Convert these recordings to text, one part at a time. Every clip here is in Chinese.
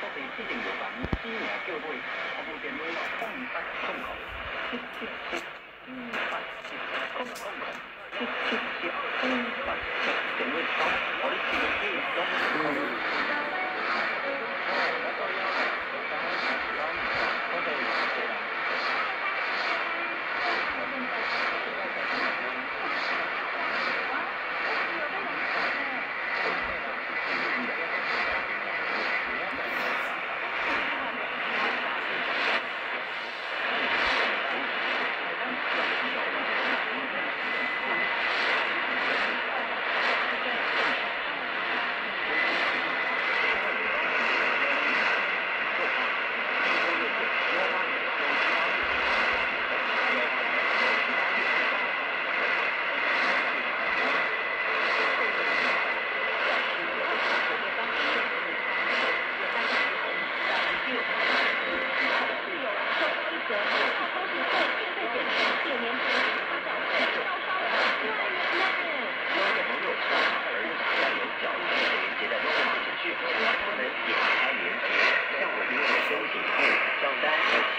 各地指定药房指名叫买，服务电话空八空空七七七八七空空空七七七五八七，电话通，我哋自己用空。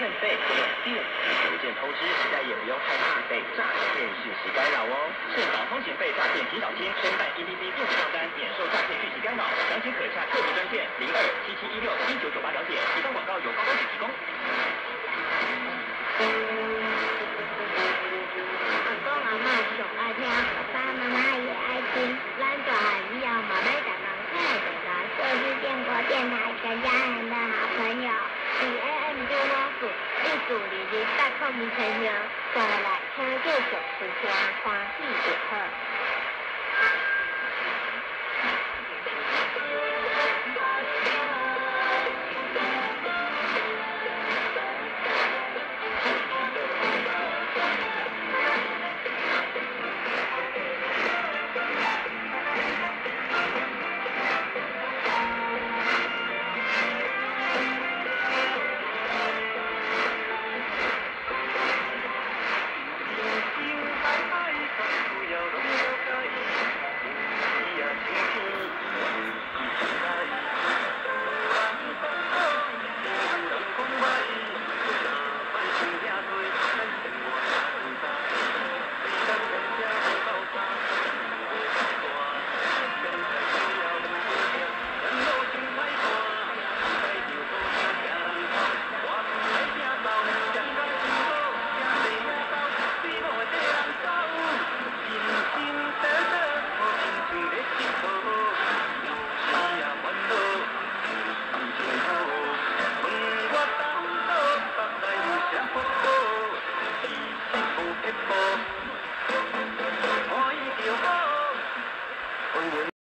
欠费或者电子邮件通知，再也不用害怕被诈骗信息干扰哦。慎防通勤费诈骗提早清，申办 EDC 电子账单，免受诈骗讯息干扰。详情可洽特别专线零二七七一六一九九八了解。以上广告由高高举提供。阿公阿嬷上爱听，爸爸妈妈也爱听，咱大汉以后嘛要常常听着啦。这是建国电台全家人的好朋友，D A M 九五四，一组二二八空二千六，再来听继续是听欢喜就好。people.